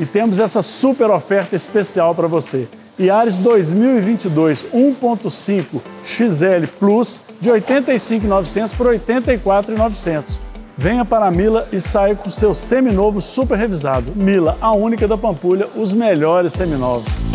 E temos essa super oferta especial para você. Yaris 2022 1.5 XL Plus de 85.900 por 84.900. Venha para a Mila e saia com seu seminovo super revisado. Mila, a única da Pampulha, os melhores seminovos.